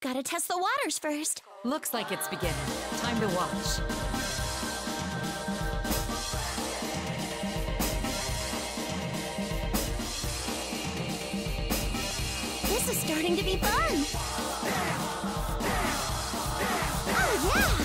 Gotta test the waters first. Looks like it's beginning. Time to watch. This is starting to be fun. Oh, yeah!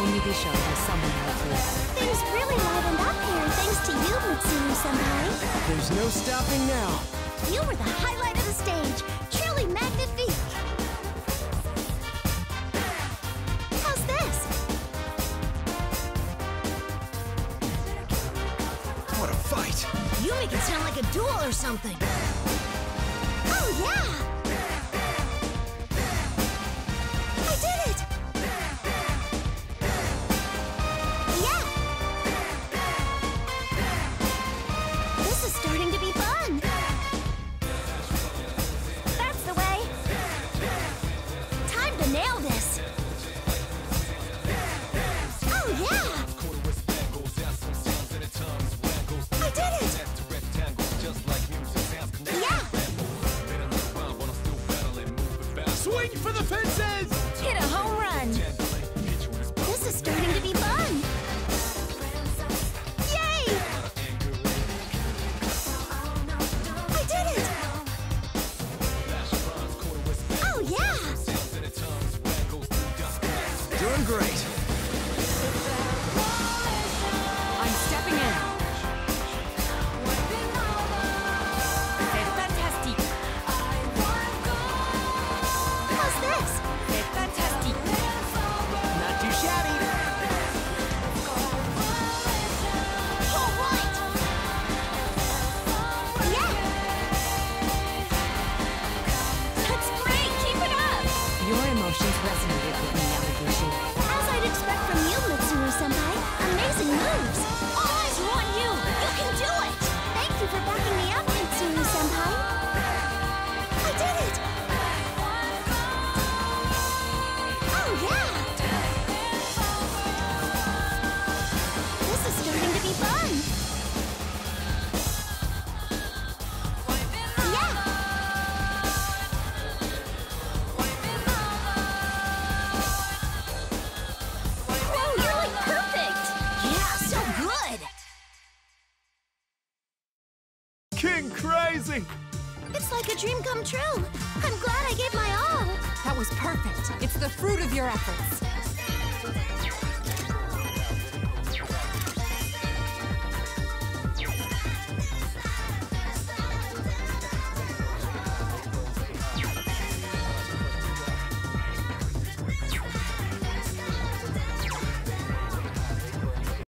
Only be shown by someone like you. Things really livened up here thanks to you, Mitsuru Senpai. There's no stopping now. You were the highlight of the stage. Truly magnifique. How's this? What a fight! You make it sound like a duel or something. Oh, yeah! Swing for the fences! Hit a home run! This is starting to be fun! Yay! I did it! Oh, yeah! Doing great. Crazy! It's like a dream come true! I'm glad I gave my all! That was perfect. It's the fruit of your efforts.